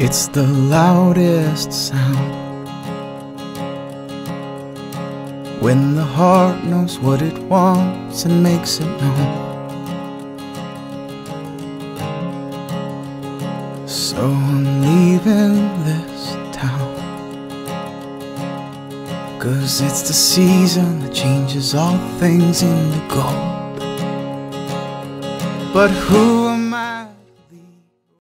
It's the loudest sound. When the heart knows what it wants and makes it known. So I'm leaving this town. Cause it's the season that changes all things into gold. But who am I?